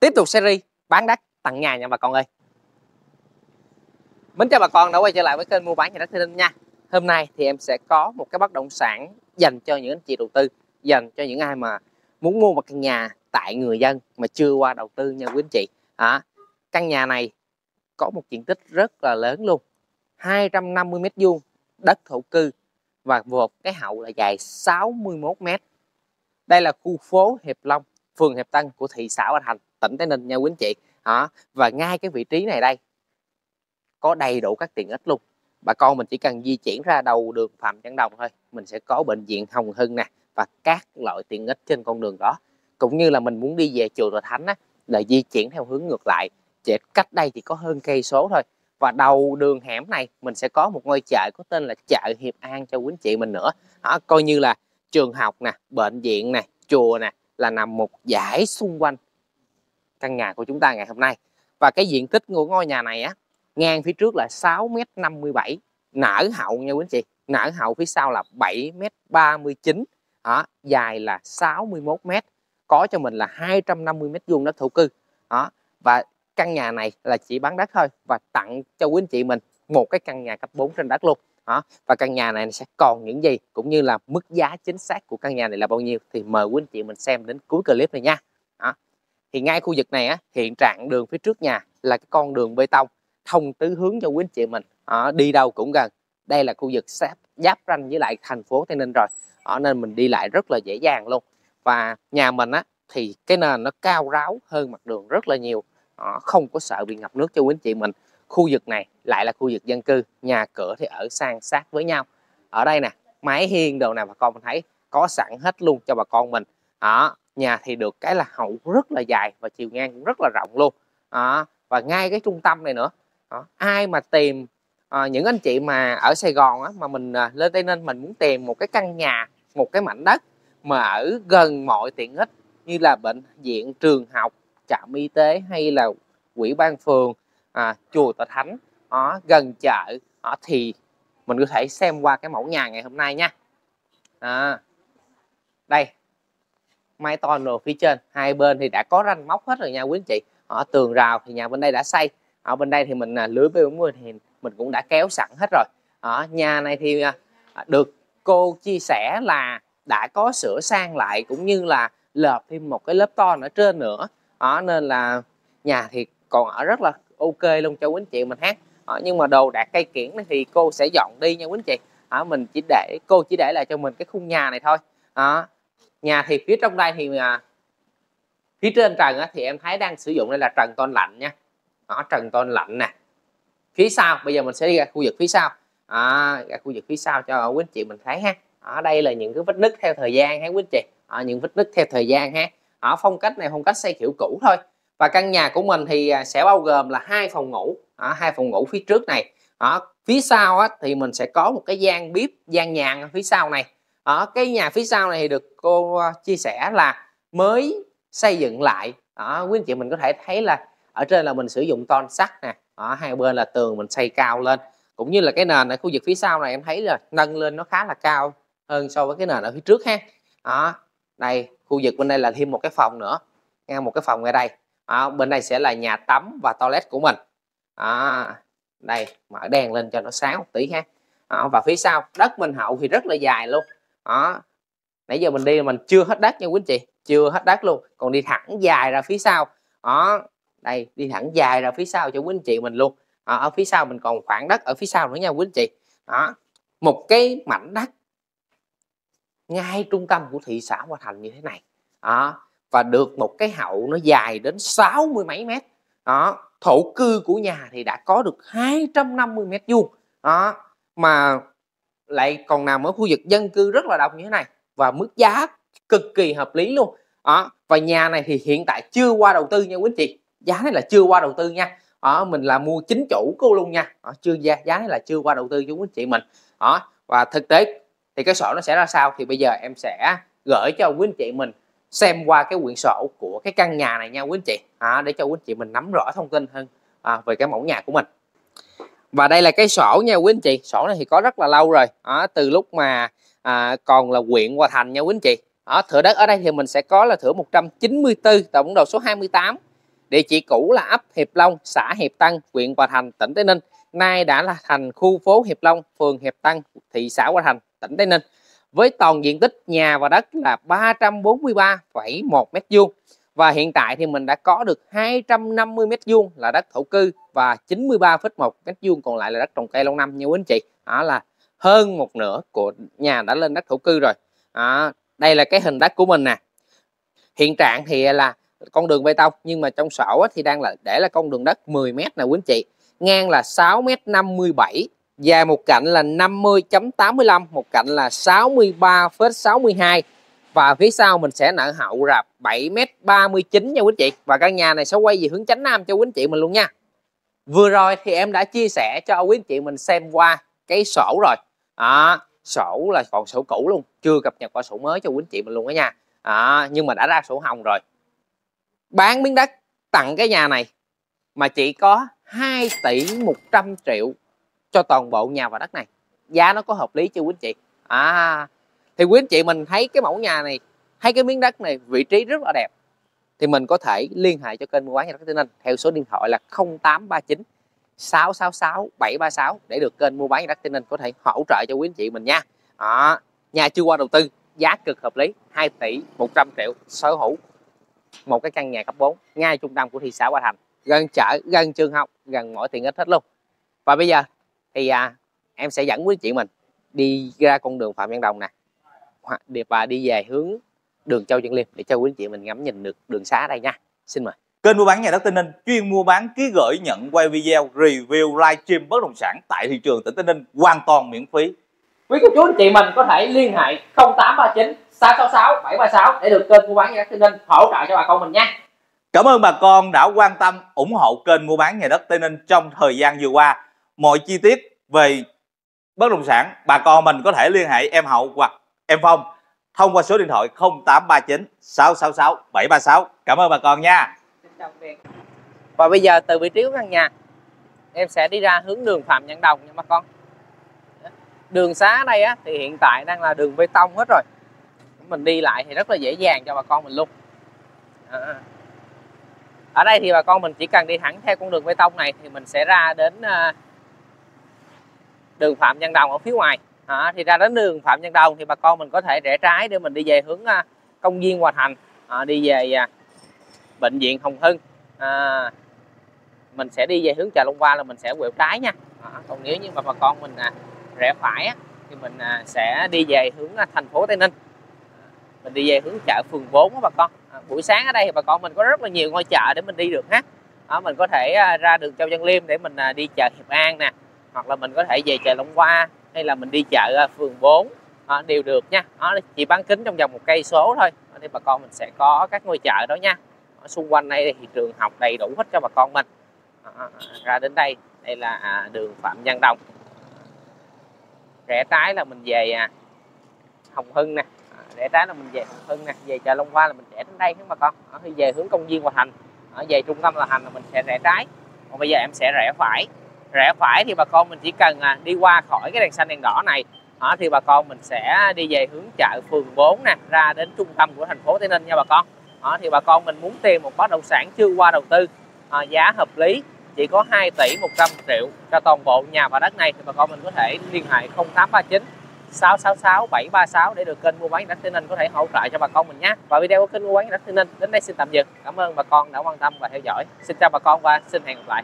tiếp tục series bán đất tặng nhà nha bà con ơi. Mến chào bà con đã quay trở lại với kênh mua bán nhà đất Thiên Ninh nha. Hôm nay thì em sẽ có một cái bất động sản dành cho những anh chị đầu tư Dành cho những ai mà muốn mua một căn nhà tại người dân mà chưa qua đầu tư nha quý anh chị. À, Căn nhà này có một diện tích rất là lớn luôn 250 mét vuông đất thổ cư và một cái hậu là dài 61 mét. Đây là khu phố Hiệp Long phường Hiệp Tân của thị xã Hòa Thành tỉnh Tây Ninh nha quý anh chị. Đó. và ngay cái vị trí này đây có đầy đủ các tiện ích luôn. Bà con mình chỉ cần di chuyển ra đầu đường Phạm Văn Đồng thôi mình sẽ có bệnh viện Hồng Hưng nè và các loại tiện ích trên con đường đó. Cũng như là mình muốn đi về chùa Tòa Thánh á, là di chuyển theo hướng ngược lại. Chỉ cách đây chỉ có hơn cây số thôi. Và đầu đường hẻm này mình sẽ có một ngôi chợ có tên là chợ Hiệp An cho quý anh chị mình nữa. Đó, coi như là trường học nè bệnh viện nè chùa nè là nằm một dải xung quanh căn nhà của chúng ta ngày hôm nay. Và cái diện tích của ngôi nhà này á ngang phía trước là 6m57 nở hậu nha quý anh chị. Nở hậu phía sau là 7m39 đó, dài là 61m có cho mình là 250 mét vuông đất thổ cư đó. Và căn nhà này là chỉ bán đất thôi và tặng cho quý anh chị mình một cái căn nhà cấp 4 trên đất luôn đó và căn nhà này sẽ còn những gì cũng như là mức giá chính xác của căn nhà này là bao nhiêu thì mời quý anh chị mình xem đến cuối clip này nha. Đó. thì ngay khu vực này á hiện trạng đường phía trước nhà là cái con đường bê tông thông tứ hướng cho quý anh chị mình. Đó, đi đâu cũng gần. Đây là khu vực giáp giáp ranh với lại thành phố tây ninh rồi. Đó, nên mình đi lại rất là dễ dàng luôn. Và nhà mình á thì cái nền nó cao ráo hơn mặt đường rất là nhiều. Đó, không có sợ bị ngập nước cho quý anh chị mình. Khu vực này lại là khu vực dân cư nhà cửa thì ở sang sát với nhau ở đây nè máy hiên đồ nào bà con mình thấy có sẵn hết luôn cho bà con mình đó nhà thì được cái là hậu rất là dài và chiều ngang cũng rất là rộng luôn đó. và ngay cái trung tâm này nữa đó. ai mà tìm à, những anh chị mà ở Sài Gòn á, mà mình à, lên Tây Ninh mình muốn tìm một cái căn nhà một cái mảnh đất mà ở gần mọi tiện ích như là bệnh viện trường học trạm y tế hay là quỹ ban phường à, chùa tòa thánh đó, gần chợ. Đó, thì mình có thể xem qua cái mẫu nhà ngày hôm nay nha. À, đây. Mái tôn rồi phía trên. Hai bên thì đã có ranh móc hết rồi nha quý anh chị. Ở tường rào thì nhà bên đây đã xây. Ở bên đây thì mình à, lưới B40 thì mình cũng đã kéo sẵn hết rồi. Ở nhà này thì à, được cô chia sẻ là đã có sửa sang lại cũng như là lợp thêm một cái lớp ton ở trên nữa. Đó, nên là nhà thì còn ở rất là ok luôn cho quý anh chị mình hát à, nhưng mà đồ đạc cây kiển thì cô sẽ dọn đi nha quý anh chị. À, mình chỉ để cô chỉ để lại cho mình cái khung nhà này thôi. À, nhà thì phía trong đây thì à, phía trên trần á, thì em thấy đang sử dụng đây là trần tôn lạnh nha. Đó, trần tôn lạnh nè. Phía sau bây giờ mình sẽ đi ra khu vực phía sau. À, ra khu vực phía sau cho quý anh chị mình thấy ha. Ở đây là những cái vết nứt theo thời gian ha quý anh chị. À, những vết nứt theo thời gian ha. Ở phong cách này phong cách xây kiểu cũ thôi. Và căn nhà của mình thì à, sẽ bao gồm là hai phòng ngủ ở hai phòng ngủ phía trước này. Ở phía sau á, thì mình sẽ có một cái gian bếp gian nhàn phía sau này. Ở cái nhà phía sau này thì được cô ờ, chia sẻ là mới xây dựng lại. Đó, quý anh chị mình có thể thấy là ở trên là mình sử dụng ton sắt nè. Ở hai bên là tường mình xây cao lên. Cũng như là cái nền ở khu vực phía sau này em thấy là nâng lên nó khá là cao hơn so với cái nền ở phía trước ha. Đó đây khu vực bên đây là thêm một cái phòng nữa. Ngang một cái phòng ngay đây. À, bên đây sẽ là nhà tắm và toilet của mình à, đây mở đèn lên cho nó sáng một tí ha. À, và phía sau đất mình hậu thì rất là dài luôn. Đó nãy giờ mình đi mình chưa hết đất nha quý anh chị chưa hết đất luôn. Còn đi thẳng dài ra phía sau. Đó đây đi thẳng dài ra phía sau cho quý anh chị mình luôn. À, ở phía sau mình còn khoảng đất ở phía sau nữa nha quý anh chị. Đó một cái mảnh đất ngay trung tâm của thị xã Hòa Thành như thế này. Đó và được một cái hậu nó dài đến 60 mấy mét. Đó thổ cư của nhà thì đã có được 250 mét vuông. Đó mà lại còn nằm ở khu vực dân cư rất là đông như thế này và mức giá cực kỳ hợp lý luôn. Đó và nhà này thì hiện tại chưa qua đầu tư nha quý anh chị. Giá này là chưa qua đầu tư nha. Đó, mình là mua chính chủ cô luôn nha. Đó, chưa giá giá này là chưa qua đầu tư cho quý anh chị mình. Đó và thực tế thì cái sổ nó sẽ ra sao thì bây giờ em sẽ gửi cho quý anh chị mình xem qua cái quyển sổ của cái căn nhà này nha quý anh chị. À, để cho quý anh chị mình nắm rõ thông tin hơn à, về cái mẫu nhà của mình. Và đây là cái sổ nha quý anh chị. Sổ này thì có rất là lâu rồi. À, từ lúc mà à, còn là huyện Hòa Thành nha quý anh chị. À, thửa đất ở đây thì mình sẽ có là thửa 194 tổng đầu số 28 Địa chỉ cũ là ấp Hiệp Long, xã Hiệp Tân, huyện Hòa Thành, tỉnh Tây Ninh. Nay đã là thành khu phố Hiệp Long, phường Hiệp Tân, thị xã Hòa Thành, tỉnh Tây Ninh. Với toàn diện tích nhà và đất là 343,1 m2 và hiện tại thì mình đã có được 250 m2 là đất thổ cư và 93,1 m2 còn lại là đất trồng cây lâu năm nha quý anh chị. Đó là hơn một nửa của nhà đã lên đất thổ cư rồi. Đó, đây là cái hình đất của mình nè. Hiện trạng thì là con đường bê tông nhưng mà trong sổ thì đang là để là con đường đất 10 m nè quý anh chị. Ngang là 6 m 57 dài một cạnh là 50.85 một cạnh là 63,62 và phía sau mình sẽ nở hậu là 7m39 nha quý chị. Và căn nhà này sẽ quay về hướng chánh nam cho quý chị mình luôn nha. Vừa rồi thì em đã chia sẻ cho quý chị mình xem qua cái sổ rồi. À, sổ là còn sổ cũ luôn chưa cập nhật qua sổ mới cho quý chị mình luôn đó nha. À, nhưng mà đã ra sổ hồng rồi. Bán miếng đất tặng cái nhà này mà chỉ có 2 tỷ 100 triệu cho toàn bộ nhà và đất này. Giá nó có hợp lý chưa quý anh chị? À thì quý anh chị mình thấy cái mẫu nhà này thấy cái miếng đất này vị trí rất là đẹp thì mình có thể liên hệ cho kênh mua bán nhà đất Tây Ninh theo số điện thoại là 0839 666 736 để được kênh mua bán nhà đất Tây Ninh có thể hỗ trợ cho quý anh chị mình nha. À, nhà chưa qua đầu tư giá cực hợp lý 2 tỷ 100 triệu sở hữu một cái căn nhà cấp 4 ngay trung tâm của thị xã Hòa Thành gần chợ gần trường học gần mọi tiện ích hết luôn. Và bây giờ thì à, em sẽ dẫn quý chị mình đi ra con đường Phạm Văn Đồng nè và đi về hướng đường Châu Trần Liêm để cho quý anh chị mình ngắm nhìn được đường xá đây nha xin mời Kênh mua bán nhà đất Tây Ninh chuyên mua bán ký gửi nhận quay video review livestream bất động sản tại thị trường tỉnh Tây Ninh hoàn toàn miễn phí. Quý cô chú anh chị mình có thể liên hệ 0839 666 736 để được kênh mua bán nhà đất Tây Ninh hỗ trợ cho bà con mình nha. Cảm ơn bà con đã quan tâm ủng hộ kênh mua bán nhà đất Tây Ninh trong thời gian vừa qua. Mọi chi tiết về bất động sản, bà con mình có thể liên hệ em Hậu hoặc em Phong thông qua số điện thoại 0839 666 736. Cảm ơn bà con nha. Và bây giờ từ vị trí của căn nhà, em sẽ đi ra hướng đường Phạm Nhân Đồng nha bà con. Đường xá đây á, thì hiện tại đang là đường bê tông hết rồi. Mình đi lại thì rất là dễ dàng cho bà con mình luôn. À. Ở đây thì bà con mình chỉ cần đi thẳng theo con đường bê tông này thì mình sẽ ra đến à, đường Phạm Nhân Đồng ở phía ngoài. À, thì ra đến đường Phạm Nhân Đồng thì bà con mình có thể rẽ trái để mình đi về hướng à, công viên Hòa Thành à, đi về à, bệnh viện Hồng Hưng. À, mình sẽ đi về hướng chợ Long Qua là mình sẽ quẹo trái nha. À, còn nếu như mà bà con mình à, rẽ phải á, thì mình à, sẽ đi về hướng à, thành phố Tây Ninh. À, mình đi về hướng chợ phường 4 đó bà con. À, buổi sáng ở đây thì bà con mình có rất là nhiều ngôi chợ để mình đi được ha. À, mình có thể à, ra đường Châu Văn Liêm để mình à, đi chợ Hiệp An nè hoặc là mình có thể về chợ Long Hoa hay là mình đi chợ à, phường 4 à, đều được nha. Đó, chỉ bán kính trong vòng một cây số thôi. Thì bà con mình sẽ có các ngôi chợ đó nha. Ở xung quanh đây thì trường học đầy đủ hết cho bà con mình. À, ra đến đây đây là à, đường Phạm Văn Đồng. Rẽ trái là mình về à, Hồng Hưng nè. À, rẽ trái là mình về Hồng Hưng nè. Về chợ Long Hoa là mình rẽ đến đây bà con. À, thì về hướng công viên Hòa Thành. À, về trung tâm Hòa Thành là mình sẽ rẽ trái. Còn bây giờ em sẽ rẽ phải rẽ phải thì bà con mình chỉ cần à, đi qua khỏi cái đèn xanh đèn đỏ này đó, thì bà con mình sẽ đi về hướng chợ phường 4 nè ra đến trung tâm của thành phố Tây Ninh nha bà con đó, thì bà con mình muốn tìm một bất động sản chưa qua đầu tư à, giá hợp lý chỉ có 2 tỷ 100 triệu cho toàn bộ nhà và đất này thì bà con mình có thể liên hệ 0839 666 736 để được kênh mua bán đất Tây Ninh có thể hỗ trợ cho bà con mình nhé. Và video của kênh mua bán đất Tây Ninh đến đây xin tạm dừng. Cảm ơn bà con đã quan tâm và theo dõi. Xin chào bà con và xin hẹn gặp lại.